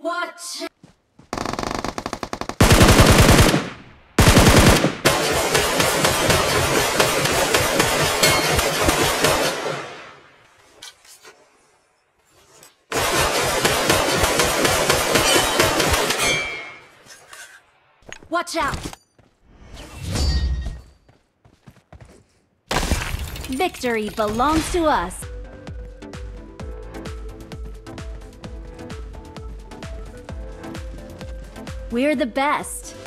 Watch Watch out! Victory belongs to us. We're the best.